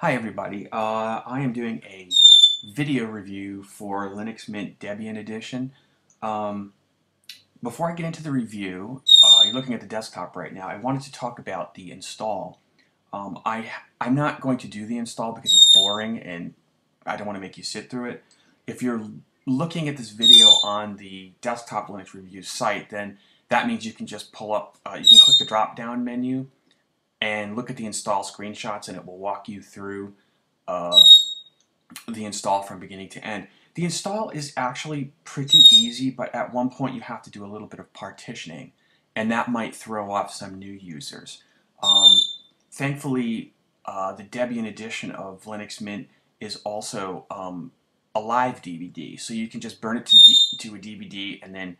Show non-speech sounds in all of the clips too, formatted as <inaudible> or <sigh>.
Hi everybody, uh, I am doing a video review for Linux Mint Debian Edition. Um, before I get into the review, uh, you're looking at the desktop right now, I wanted to talk about the install. Um, I, I'm not going to do the install because it's boring and I don't want to make you sit through it. If you're looking at this video on the desktop Linux review site, then that means you can just pull up, uh, you can click the drop down menu and look at the install screenshots and it will walk you through uh, the install from beginning to end. The install is actually pretty easy, but at one point you have to do a little bit of partitioning, and that might throw off some new users. Um, thankfully, uh, the Debian edition of Linux Mint is also um, a live DVD, so you can just burn it to, to a DVD and then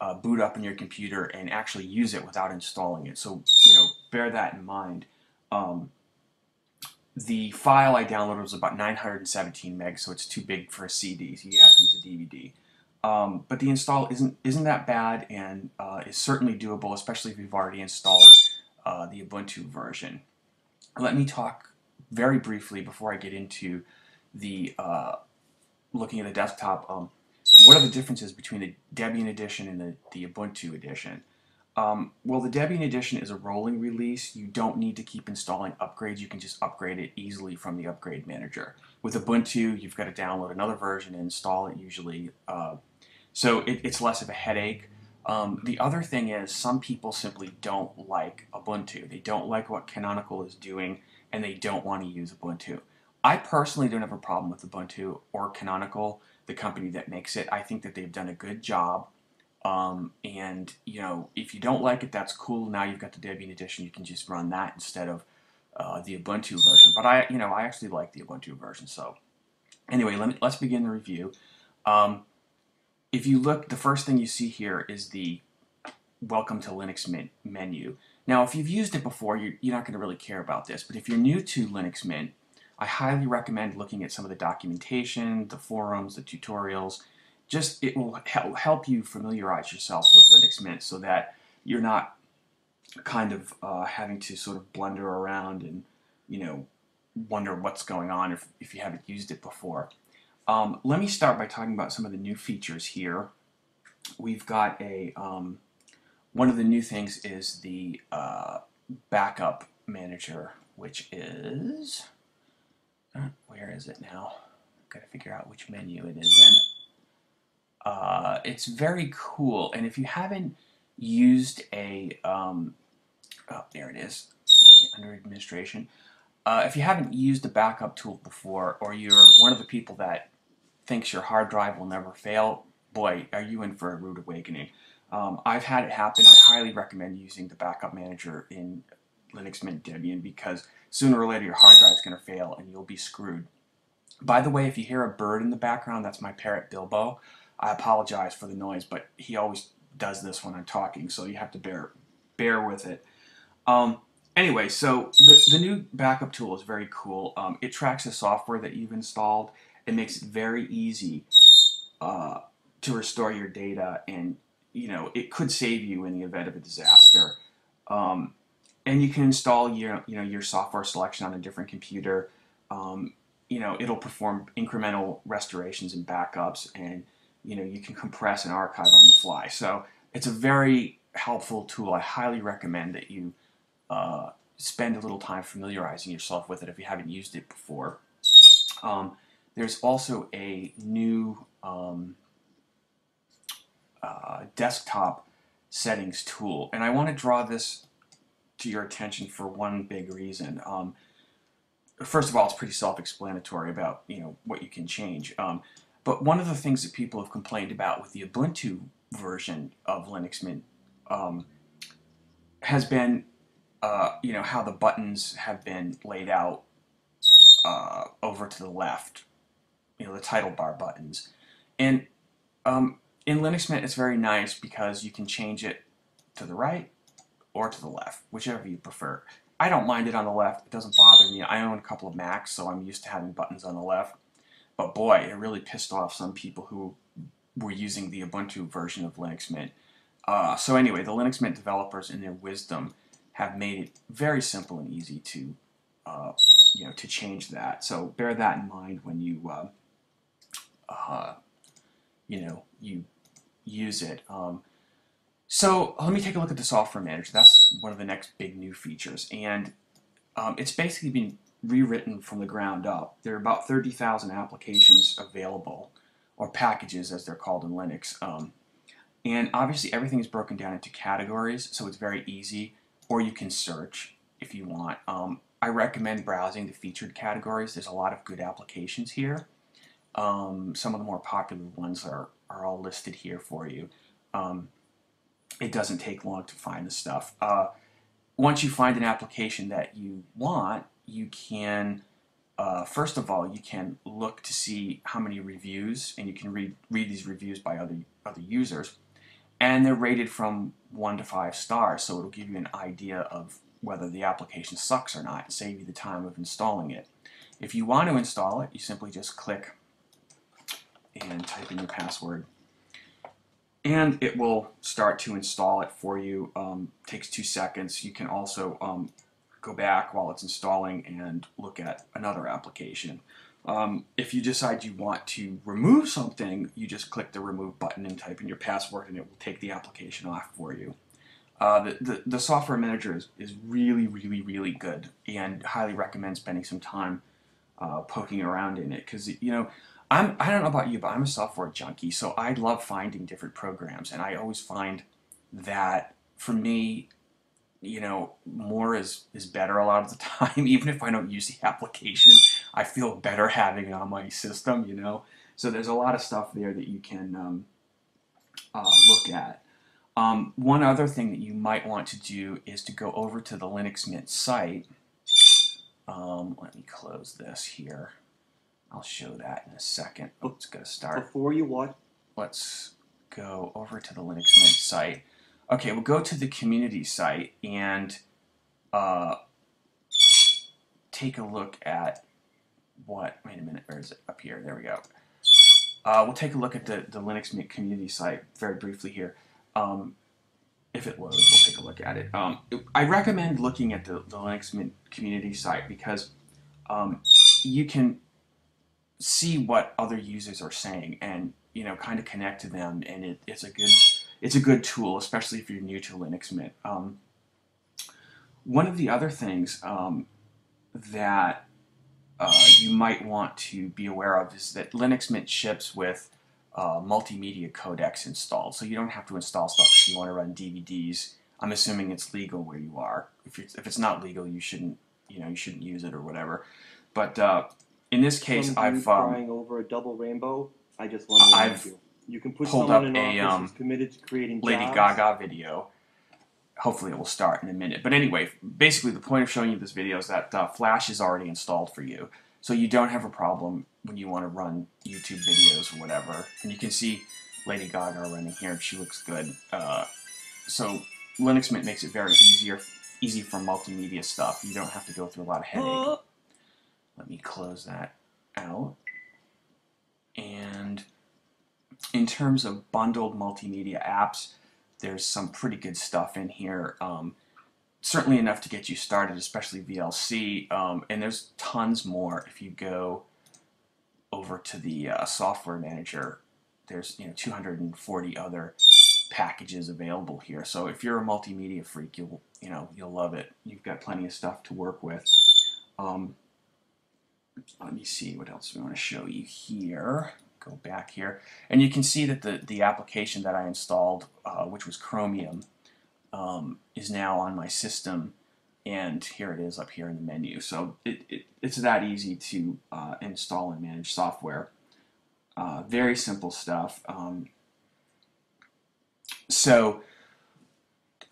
uh, boot up in your computer and actually use it without installing it. So, you know, bear that in mind. Um, the file I downloaded was about 917 megs, so it's too big for a CD, so you have to use a DVD. Um, but the install isn't isn't that bad and uh, is certainly doable, especially if you've already installed uh, the Ubuntu version. Let me talk very briefly before I get into the uh, looking at the desktop. Um, what are the differences between the Debian edition and the, the Ubuntu edition? Um, well, the Debian edition is a rolling release. You don't need to keep installing upgrades. You can just upgrade it easily from the upgrade manager. With Ubuntu, you've got to download another version and install it usually. Uh, so it, it's less of a headache. Um, the other thing is some people simply don't like Ubuntu. They don't like what Canonical is doing and they don't want to use Ubuntu. I personally don't have a problem with Ubuntu or Canonical, the company that makes it. I think that they've done a good job. Um, and you know, if you don't like it, that's cool. Now you've got the Debian edition. You can just run that instead of uh, the Ubuntu version. But I, you know, I actually like the Ubuntu version. So anyway, let me, let's begin the review. Um, if you look, the first thing you see here is the Welcome to Linux Mint menu. Now, if you've used it before, you're, you're not going to really care about this. But if you're new to Linux Mint, I highly recommend looking at some of the documentation, the forums, the tutorials. Just it will help help you familiarize yourself with Linux Mint so that you're not kind of uh, having to sort of blunder around and you know wonder what's going on if, if you haven't used it before. Um, let me start by talking about some of the new features here. We've got a um, one of the new things is the uh, backup manager, which is where is it now? Got to figure out which menu it is in. Uh, it's very cool, and if you haven't used a, um, oh, there it is, under administration. Uh, if you haven't used a backup tool before, or you're one of the people that thinks your hard drive will never fail, boy, are you in for a rude awakening. Um, I've had it happen. I highly recommend using the backup manager in Linux Mint Debian because sooner or later your hard drive is going to fail and you'll be screwed. By the way, if you hear a bird in the background, that's my parrot Bilbo. I apologize for the noise, but he always does this when I'm talking, so you have to bear bear with it. Um, anyway, so the, the new backup tool is very cool. Um, it tracks the software that you've installed. It makes it very easy uh, to restore your data, and you know it could save you in the event of a disaster. Um, and you can install your you know your software selection on a different computer. Um, you know it'll perform incremental restorations and backups, and you know you can compress and archive on the fly. So it's a very helpful tool. I highly recommend that you uh, spend a little time familiarizing yourself with it if you haven't used it before. Um, there's also a new um, uh, desktop settings tool, and I want to draw this to your attention for one big reason. Um, first of all, it's pretty self-explanatory about you know what you can change. Um, but one of the things that people have complained about with the Ubuntu version of Linux Mint um, has been uh, you know how the buttons have been laid out uh, over to the left, you know the title bar buttons, and um, in Linux Mint it's very nice because you can change it to the right or to the left, whichever you prefer. I don't mind it on the left. It doesn't bother me. I own a couple of Macs, so I'm used to having buttons on the left. But boy, it really pissed off some people who were using the Ubuntu version of Linux Mint. Uh, so anyway, the Linux Mint developers, in their wisdom, have made it very simple and easy to uh, you know, to change that. So bear that in mind when you, uh, uh, you know, you use it. Um, so let me take a look at the software manager. That's one of the next big new features. And um, it's basically been rewritten from the ground up. There are about 30,000 applications available, or packages as they're called in Linux. Um, and obviously everything is broken down into categories, so it's very easy, or you can search if you want. Um, I recommend browsing the featured categories. There's a lot of good applications here. Um, some of the more popular ones are, are all listed here for you. Um, it doesn't take long to find the stuff. Uh, once you find an application that you want, you can, uh, first of all, you can look to see how many reviews, and you can read, read these reviews by other, other users. And they're rated from one to five stars, so it'll give you an idea of whether the application sucks or not save you the time of installing it. If you want to install it, you simply just click and type in your password and it will start to install it for you. Um, takes two seconds. You can also um, go back while it's installing and look at another application. Um, if you decide you want to remove something, you just click the remove button and type in your password and it will take the application off for you. Uh, the, the, the, software manager is, is really, really, really good and highly recommend spending some time uh, poking around in it because, you know, I'm, I don't know about you, but I'm a software junkie, so I love finding different programs, and I always find that for me, you know, more is, is better a lot of the <laughs> time. Even if I don't use the application, I feel better having it on my system, you know. So there's a lot of stuff there that you can um, uh, look at. Um, one other thing that you might want to do is to go over to the Linux Mint site. Um, let me close this here. I'll show that in a second. Let's go start. Before you watch. Let's go over to the Linux Mint site. Okay, we'll go to the community site and uh, take a look at what, wait a minute, where is it? Up here, there we go. Uh, we'll take a look at the, the Linux Mint community site very briefly here. Um, if it loads, we'll take a look at it. Um, I recommend looking at the, the Linux Mint community site because um, you can see what other users are saying and you know kind of connect to them and it, it's a good it's a good tool especially if you're new to Linux Mint. Um, one of the other things um, that uh, you might want to be aware of is that Linux Mint ships with uh, multimedia codecs installed so you don't have to install stuff if you want to run DVDs. I'm assuming it's legal where you are. If it's, if it's not legal you shouldn't you know you shouldn't use it or whatever. But uh, in this case, I've um, crying over a double rainbow. I just want to I've you. You can put pulled someone up in a, office um, who's committed to creating Lady jobs. Gaga video. Hopefully, it will start in a minute. But anyway, basically, the point of showing you this video is that uh, Flash is already installed for you, so you don't have a problem when you want to run YouTube videos or whatever. And you can see Lady Gaga running here; she looks good. Uh, so Linux Mint makes it very easier, easy for multimedia stuff. You don't have to go through a lot of headache. Let me close that out. And in terms of bundled multimedia apps, there's some pretty good stuff in here. Um, certainly enough to get you started, especially VLC. Um, and there's tons more if you go over to the uh, software manager. There's you know 240 other packages available here. So if you're a multimedia freak, you'll you know you'll love it. You've got plenty of stuff to work with. Um, let me see what else we want to show you here. Go back here. And you can see that the, the application that I installed, uh, which was Chromium, um, is now on my system. And here it is up here in the menu. So it, it it's that easy to uh, install and manage software. Uh, very simple stuff. Um, so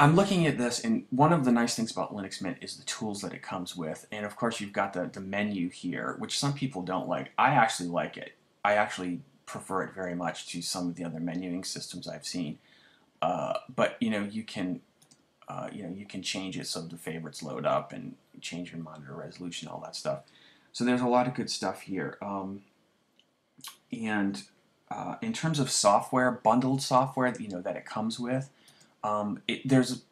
I'm looking at this, and one of the nice things about Linux Mint is the tools that it comes with. And of course, you've got the, the menu here, which some people don't like. I actually like it. I actually prefer it very much to some of the other menuing systems I've seen. Uh, but you know, you can uh, you know you can change it so the favorites load up and change your monitor resolution, all that stuff. So there's a lot of good stuff here. Um, and uh, in terms of software, bundled software, you know that it comes with. Um, it, there's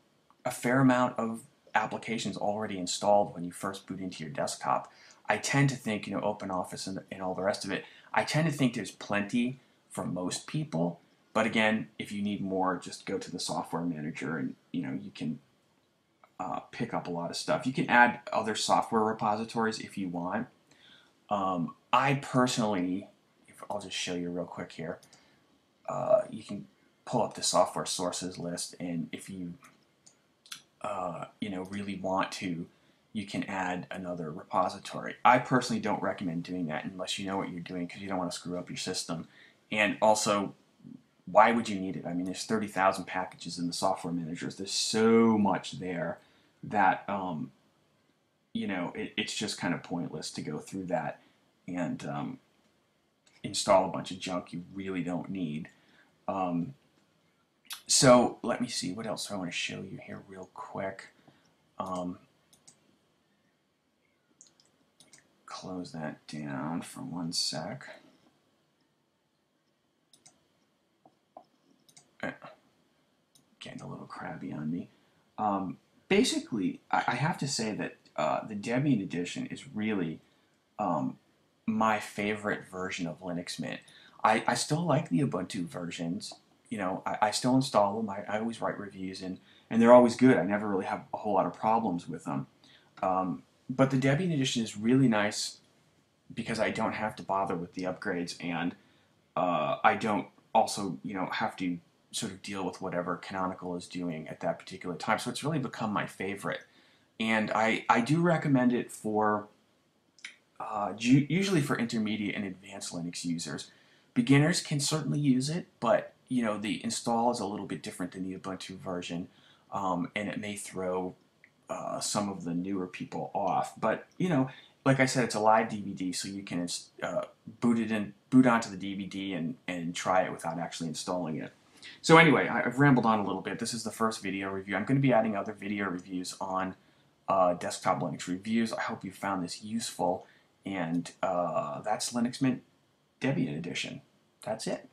a fair amount of applications already installed when you first boot into your desktop. I tend to think, you know, Open Office and, and all the rest of it, I tend to think there's plenty for most people. But again, if you need more, just go to the software manager and, you know, you can uh, pick up a lot of stuff. You can add other software repositories if you want. Um, I personally, I'll just show you real quick here, uh, you can pull up the software sources list, and if you uh, you know really want to, you can add another repository. I personally don't recommend doing that unless you know what you're doing because you don't want to screw up your system. And also, why would you need it? I mean, there's 30,000 packages in the software managers. There's so much there that um, you know it, it's just kind of pointless to go through that and um, install a bunch of junk you really don't need. Um, so let me see what else I want to show you here real quick. Um, close that down for one sec. Eh, getting a little crabby on me. Um, basically, I, have to say that uh, the Debian edition is really um, my favorite version of Linux Mint. I, I still like the Ubuntu versions. You know, I, I still install them. I, I always write reviews, and, and they're always good. I never really have a whole lot of problems with them. Um, but the Debian edition is really nice because I don't have to bother with the upgrades, and uh, I don't also, you know, have to sort of deal with whatever Canonical is doing at that particular time. So it's really become my favorite. And I, I do recommend it for uh, usually for intermediate and advanced Linux users. Beginners can certainly use it, but you know the install is a little bit different than the Ubuntu version, um, and it may throw uh, some of the newer people off. But you know, like I said, it's a live DVD, so you can uh, boot it in, boot onto the DVD, and and try it without actually installing it. So anyway, I've rambled on a little bit. This is the first video review. I'm going to be adding other video reviews on uh, desktop Linux reviews. I hope you found this useful. And uh, that's Linux Mint Debian Edition. That's it.